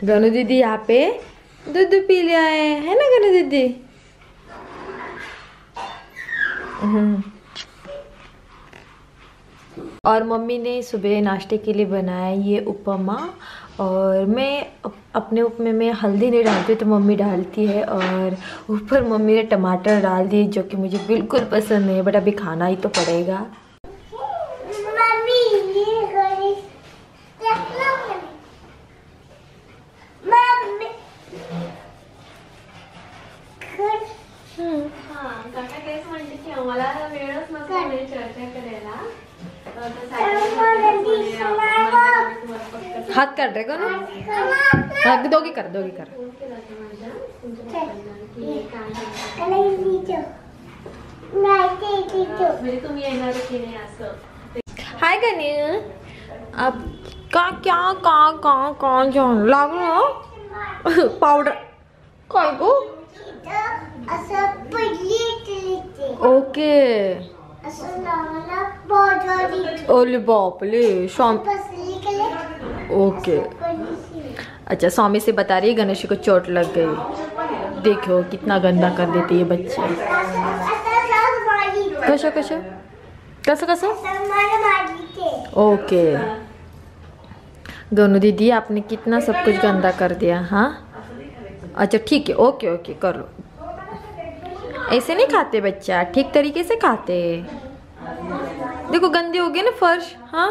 गनु दीदी यहाँ पे दूध पी लिया है है ना गनु दीदी हम्म। और मम्मी ने सुबह नाश्ते के लिए बनाया ये उपमा, और मैं अपने उपमे में हल्दी नहीं डालती तो मम्मी डालती है, और ऊपर मम्मी ने टमाटर डाल दिए, जो कि मुझे बिल्कुल पसंद नहीं है, बट अभी खाना ही तो पड़ेगा मम्मी ये गणेश देखना मम्मी खुद हा काका तेच वेळच नसतो म्हणजे चर्चा करायला. हाथ काट रहे ना हाँ, दोगी कर दोगी कर. की ते. म्हणजे तुम्ही येणार की नाही असं? हाय गनी अब का क्या का का का जान. लागलो पावडर. काय गो? ओके। ओले ओके। अच्छा स्वामी से बता रही है, गणेश को चोट लग गई। देखो, कितना गंदा कर देती है बच्चे। कसं कसं कसं कसं ओके। दोनों दीदी, आपने कितना सब कुछ गंदा कर दिया हाँ? अच्छा ठीक है, ओके ओके, कर ऐसे नहीं खाते बच्चा? ठीक तरीके से खाते। देखो गंदी हो गई ना फर्श हाँ?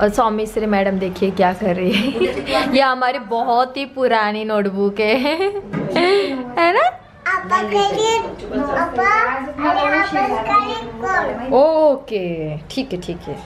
और सौमिश्री मैडम देखिए क्या कर रही है। ये हमारी बहुत ही पुरानी नोटबुक है। है ना? ओके ठीक है ठीक है।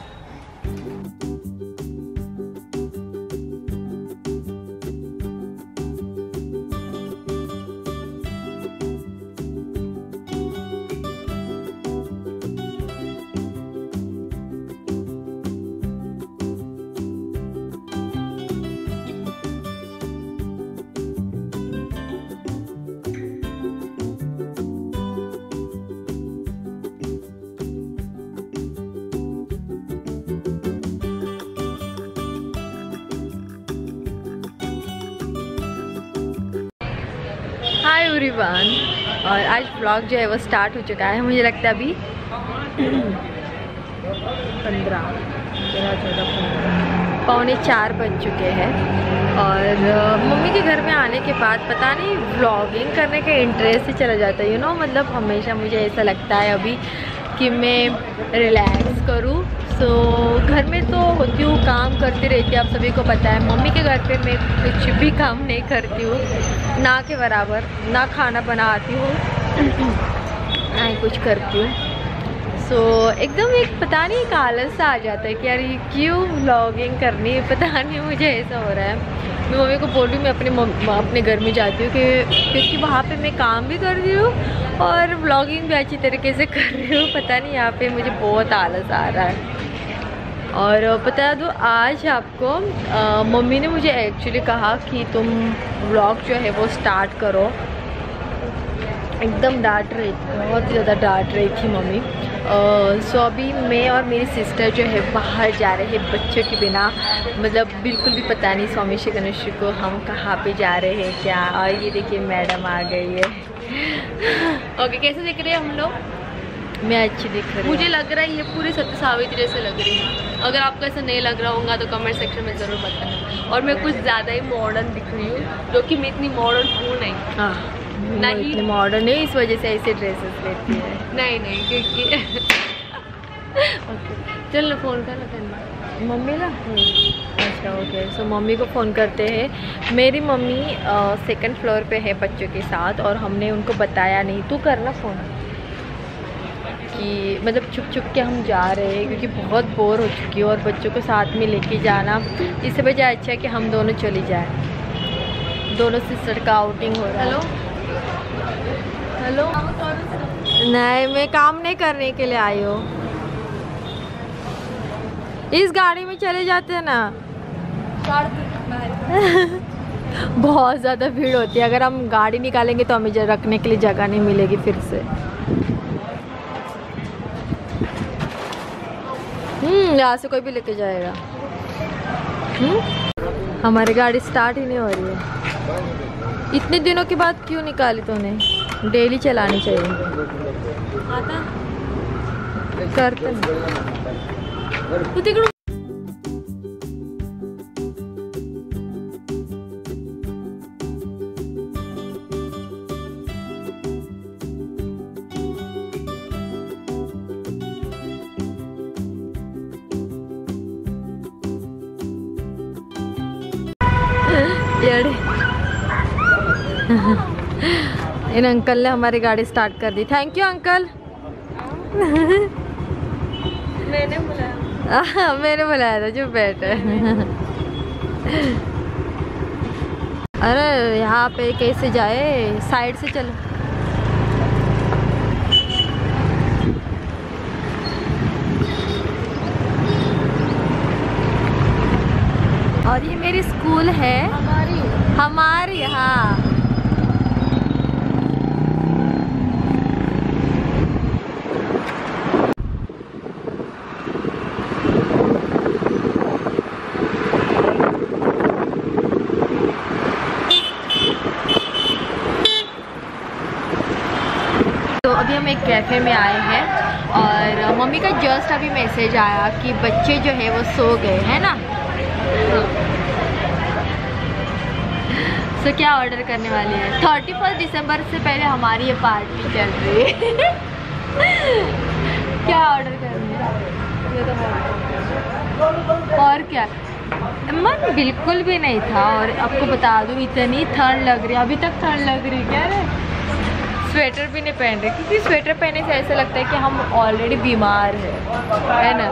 एवरीवन और आज ब्लॉग जो है वो स्टार्ट हो चुका है, मुझे लगता है अभी पंद्रह, तेरह, चौदह पौने चार बज चुके हैं। और मम्मी के घर में आने के बाद पता नहीं व्लॉगिंग करने का इंटरेस्ट ही चला जाता है यू नो मतलब हमेशा मुझे ऐसा लगता है अभी कि मैं रिलैक्स करूँ। सो घर में तो काम करती रहती हूँ आप सभी को पता है। मम्मी के घर पे मैं कुछ भी काम नहीं करती हूँ। ना के बराबर ना खाना बनाती हूँ। ना ही कुछ करती हूँ। सो so, एकदम एक पता नहीं एक आलस सा आ जाता है कि यार ये क्यों व्लॉगिंग करनी है? पता नहीं मुझे ऐसा हो रहा है। मैं मम्मी को बोल रही मैं अपने अपने घर में जाती हूँ कि क्योंकि वहाँ पे मैं काम भी कर रही हूँ और व्लॉगिंग भी अच्छी तरीके से कर रही हूँ। पता नहीं यहाँ पे मुझे बहुत आलस आ रहा है। और बता दो आज आपको मम्मी ने मुझे एक्चुअली कहा कि तुम व्लॉग जो है वो स्टार्ट करो। एकदम डांट रही थी, बहुत ज़्यादा डांट रही थी मम्मी। सो अभी मैं और मेरी सिस्टर जो है बाहर जा रहे हैं बच्चों के बिना। मतलब बिल्कुल भी पता नहीं स्वामी श्री गणेश को हम कहाँ पे जा रहे हैं, क्या? और ये देखिए मैडम आ गई है। ओके कैसे देख रहे हैं हम लोग? मैं अच्छी दिख रही हूँ। मुझे लग रहा है ये पूरी सत्य सावित्री जैसे लग रही है। अगर आपको ऐसा नहीं लग रहा होगा तो कमेंट सेक्शन में ज़रूर बताना और मैं कुछ ज़्यादा ही मॉडर्न दिख रही हूँ जो कि मैं इतनी मॉडर्न हूँ नहीं। हाँ नहीं। मॉडर्न है इस वजह से ऐसे ड्रेसेस लेती है। नहीं नहीं क्योंकि ओके चल फ़ोन कर ना मम्मी ना? अच्छा ओके सो मम्मी को फ़ोन करते हैं। मेरी मम्मी सेकंड फ्लोर पे है बच्चों के साथ और हमने उनको बताया नहीं। तू करना फ़ोन कि मतलब छुप छुप के हम जा रहे हैं क्योंकि बहुत बोर हो चुकी है और बच्चों को साथ में लेके जाना। इससे बजाय अच्छा है कि हम दोनों चली जाए। दोनों सिस्टर का आउटिंग हो रहा हेलो है हेलो नहीं मैं काम नहीं करने के लिए आई हूँ। इस गाड़ी में चले जाते हैं ना। बहुत ज़्यादा भीड़ होती है। अगर हम गाड़ी निकालेंगे तो हमें रखने के लिए जगह नहीं मिलेगी फिर से। हम्म यहाँ से कोई भी लेके जाएगा। हम्म? हमारी गाड़ी स्टार्ट ही नहीं हो रही है। इतने दिनों के बाद क्यों निकाली तूने? डेली चलानी चाहिए। आता। करते इन अंकल ने हमारी गाड़ी स्टार्ट कर दी. थैंक यू अंकल मैंने बुलाया. मैंने बुलाया था जो बैठे. अरे यहाँ पे कैसे जाए? साइड से चलो. और ये मेरी स्कूल है. हमारी. हमारी हाँ तो अभी हम एक कैफ़े में आए हैं और मम्मी का जस्ट अभी मैसेज आया कि बच्चे जो है वो सो गए, हैं ना? सो क्या ऑर्डर करने वाली है? थर्टी फ़र्स्ट दिसंबर से पहले हमारी ये पार्टी चल रही है। क्या ऑर्डर करनी है? और क्या? मन बिल्कुल भी नहीं था और आपको बता दूँ, इतनी ठंड लग रही है। अभी तक ठंड लग रही है, क्या रे? स्वेटर भी नहीं पहन रहे क्योंकि स्वेटर पहनने से ऐसा लगता है कि हम ऑलरेडी बीमार हैं है ना?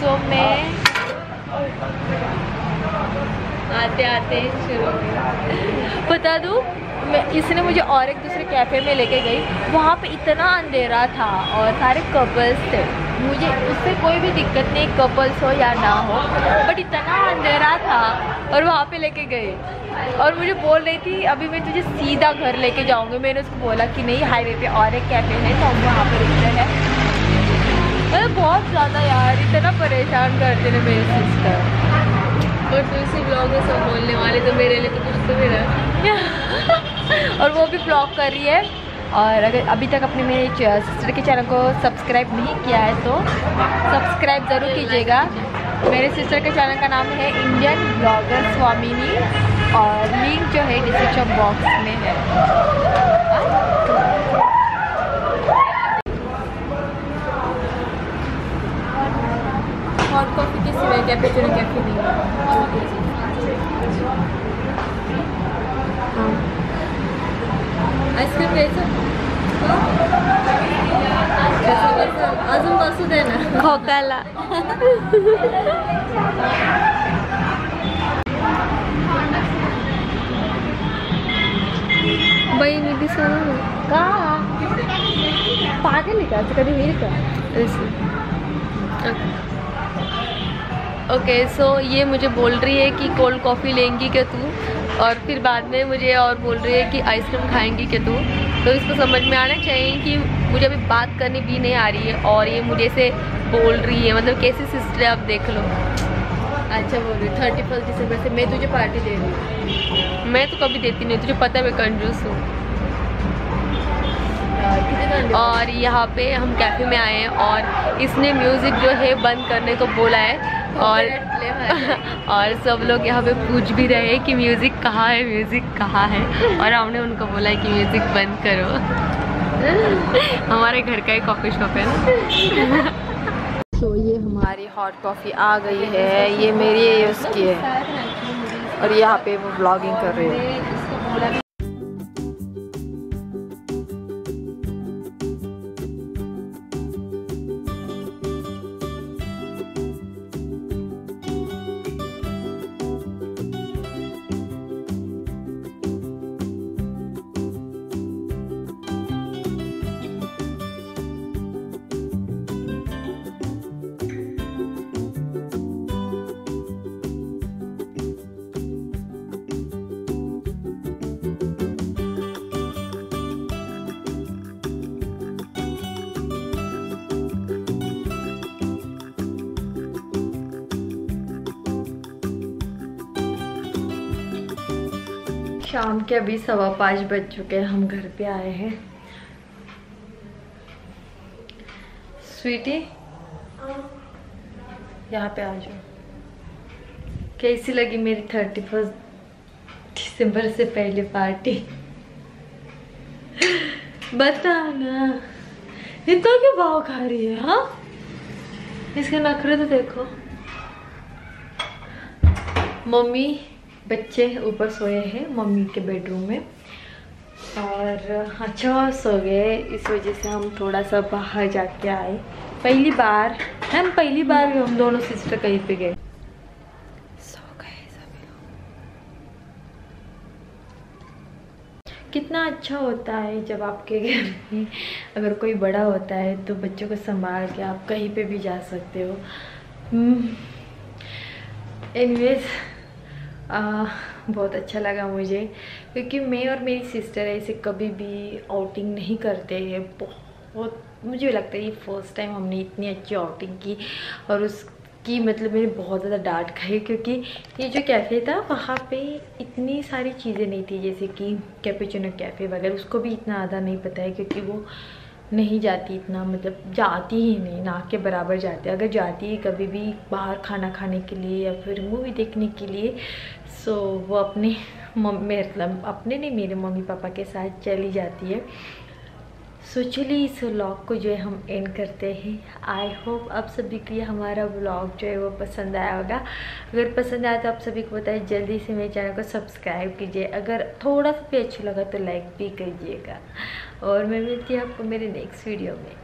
सो so, मैं आते आते शुरू बता दूँ इसने मुझे और एक दूसरे कैफ़े में लेके गई वहाँ पे इतना अंधेरा था और सारे कपल्स थे। मुझे उससे कोई भी दिक्कत नहीं कपल्स हो या ना हो बट इतना अंधेरा था और वहाँ पे लेके गए। और मुझे बोल रही थी अभी मैं तुझे सीधा घर लेके जाऊँगी। मैंने उसको बोला कि नहीं हाईवे पे और एक कैफ़े है तो हम वहाँ पे रुकते हैं। अरे बहुत ज़्यादा यार इतना परेशान करते हैं मेरी सिस्टर और तू इसी ब्लॉग में सब बोलने वाले तो मेरे लिए तो कुछ तो रहा। और वो भी ब्लॉग कर रही है। और अगर अभी तक अपने मेरे सिस्टर के चैनल को सब्सक्राइब नहीं किया है तो सब्सक्राइब ज़रूर कीजिएगा। मेरे सिस्टर के चैनल का नाम है इंडियन ब्लॉगर स्वामिनी और लिंक जो है डिस्क्रिप्शन बॉक्स में है। हॉट कॉफ़ी के सिवाय कैपेचिनो कैफ़े नहीं आईस्क्रीम घ्यायचं अजून बसू दे ना। खोकाला बहिणी दिसणार का पागल आहे का असं कधी होईल का ओके सो ये मुझे बोल रही है कि कोल्ड कॉफ़ी लेंगी क्या तू? और फिर बाद में मुझे और बोल रही है कि आइसक्रीम खाएँगी क्या तू? तो इसको समझ में आना चाहिए कि मुझे अभी बात करनी भी नहीं आ रही है और ये मुझे से बोल रही है। मतलब कैसी सिस्टर है आप देख लो। अच्छा बोल रही थर्टी फ़र्स्ट दिसंबर से मैं तुझे पार्टी दे रही हूँ। मैं तो कभी देती नहीं तुझे पता है मैं कंजूस हूँ। और यहाँ पे हम कैफ़े में आए हैं और इसने म्यूज़िक जो है बंद करने को बोला है। और और सब लोग यहाँ पे पूछ भी रहे हैं कि म्यूज़िक कहाँ है म्यूज़िक कहाँ है? और हमने उनको बोला है कि म्यूज़िक बंद करो। हमारे घर का ही कॉफ़ी शॉप है ना? तो ये हमारी हॉट कॉफ़ी आ गई है ये मेरी उसकी है। और यहाँ पे वो ब्लॉगिंग कर रही है। शाम के अभी सवा पाँच बज चुके हैं, हम घर पे आए हैं। स्वीटी, यहाँ पे आ जाओ। कैसी लगी मेरी थर्टी फ़र्स्ट दिसंबर से पहले पार्टी? बताना। इतना क्यों भाव खा रही है हाँ? इसके नखरे तो देखो। मम्मी बच्चे ऊपर सोए हैं मम्मी के बेडरूम में। और अच्छा सो गए। इस वजह से हम थोड़ा सा बाहर जाके आए। पहली बार हम पहली बार हम दोनों सिस्टर कहीं पे गए। सो गए सभी लोग। कितना अच्छा होता है जब आपके घर में अगर कोई बड़ा होता है तो बच्चों को संभाल के आप कहीं पे भी जा सकते हो। एनीवेज बहुत अच्छा लगा मुझे, क्योंकि मैं और मेरी सिस्टर ऐसे कभी भी आउटिंग नहीं करते हैं। बहुत, मुझे लगता है ये फ़र्स्ट टाइम हमने इतनी अच्छी आउटिंग की और उसकी मतलब मैंने बहुत ज़्यादा डांट खाई, क्योंकि ये जो कैफ़े था, वहाँ पे इतनी सारी चीज़ें नहीं थी, जैसे कि कैपेचिनो कैफ़े वगैरह, उसको भी इतना आधा नहीं पता है, क्योंकि वो नहीं जाती इतना मतलब जाती ही नहीं, ना के बराबर जाती। अगर जाती है कभी भी बाहर खाना खाने के लिए या फिर मूवी देखने के लिए सो so, वो अपने मतलब अपने नहीं मेरे मम्मी पापा के साथ चली जाती है। सो so, चलिए इस व्लॉग को जो है हम एंड करते हैं। आई होप आप सभी को ये हमारा व्लॉग जो है वो पसंद आया होगा। अगर पसंद आया तो आप सभी को बताइए जल्दी से मेरे चैनल को सब्सक्राइब कीजिए। अगर थोड़ा सा भी अच्छा लगा तो लाइक भी कीजिएगा। और मैं मिलती हूँ आपको मेरे नेक्स्ट वीडियो में।